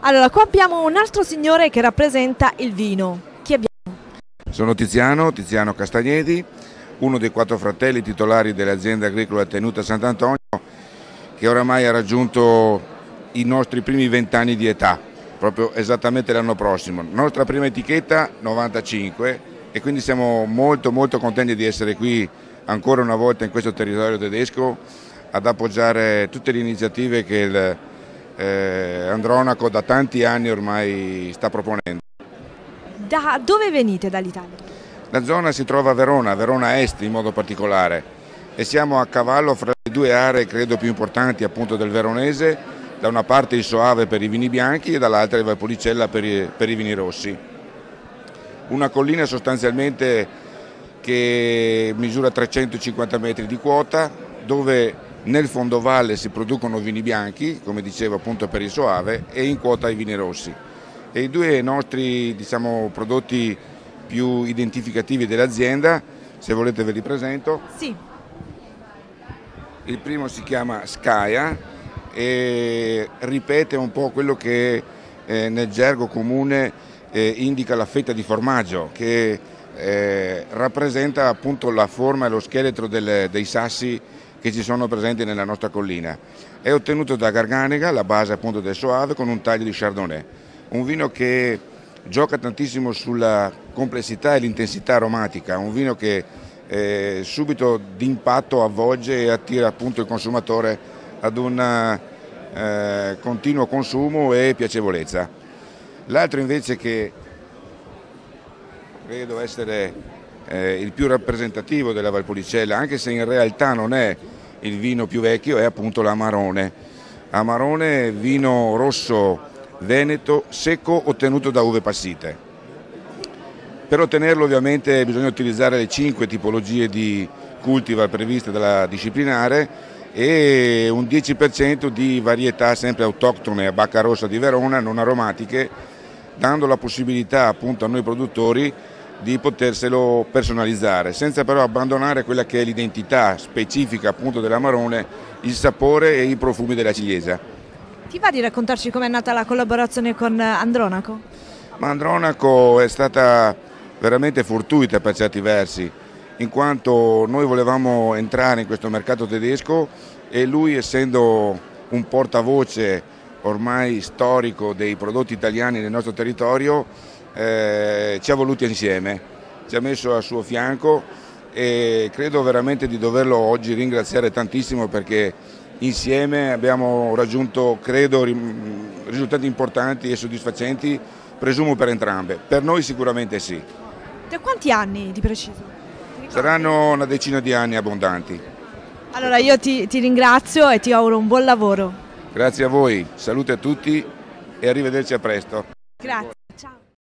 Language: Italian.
Allora, qua abbiamo un altro signore che rappresenta il vino. Chi abbiamo? Sono Tiziano, Tiziano Castagneti, uno dei quattro fratelli titolari dell'azienda agricola tenuta Sant'Antonio, che oramai ha raggiunto i nostri primi vent'anni di età, proprio esattamente l'anno prossimo. Nostra prima etichetta 95 e quindi siamo molto molto contenti di essere qui ancora una volta in questo territorio tedesco ad appoggiare tutte le iniziative che il eh, Andronaco da tanti anni ormai sta proponendo. Da dove venite dall'Italia? La zona si trova a Verona, Verona Est in modo particolare e siamo a cavallo fra le due aree credo più importanti appunto del veronese, da una parte il Soave per i vini bianchi e dall'altra il Valpolicella per i, per i vini rossi. Una collina sostanzialmente che misura 350 metri di quota dove nel fondovalle si producono vini bianchi, come dicevo appunto per il Soave, e in quota i vini rossi. E i due nostri diciamo, prodotti più identificativi dell'azienda, se volete ve li presento. Sì. Il primo si chiama Skaya e ripete un po' quello che eh, nel gergo comune eh, indica la fetta di formaggio, che eh, rappresenta appunto la forma e lo scheletro del, dei sassi che ci sono presenti nella nostra collina. È ottenuto da Garganega, la base appunto del Soave, con un taglio di Chardonnay. Un vino che gioca tantissimo sulla complessità e l'intensità aromatica, un vino che eh, subito d'impatto avvolge e attira appunto il consumatore ad un eh, continuo consumo e piacevolezza. L'altro invece che credo essere eh, il più rappresentativo della Valpolicella, anche se in realtà non è il vino più vecchio, è appunto l'Amarone. Amarone, vino rosso veneto secco ottenuto da uve passite. Per ottenerlo ovviamente bisogna utilizzare le cinque tipologie di cultivar previste dalla disciplinare e un 10% di varietà sempre autoctone a bacca rossa di Verona, non aromatiche, dando la possibilità appunto a noi produttori di poterselo personalizzare, senza però abbandonare quella che è l'identità specifica appunto dell'amarone, il sapore e i profumi della ciliegia. Ti va di raccontarci com'è nata la collaborazione con Andronaco? Ma Andronaco è stata veramente fortuita per certi versi, in quanto noi volevamo entrare in questo mercato tedesco e lui essendo un portavoce ormai storico dei prodotti italiani nel nostro territorio eh, ci ha voluti insieme, ci ha messo al suo fianco e credo veramente di doverlo oggi ringraziare tantissimo perché insieme abbiamo raggiunto credo risultati importanti e soddisfacenti, presumo per entrambe, per noi sicuramente sì. Da quanti anni di preciso? Saranno una decina di anni abbondanti. Allora io ti, ti ringrazio e ti auguro un buon lavoro. Grazie a voi, salute a tutti e arrivederci a presto. Grazie.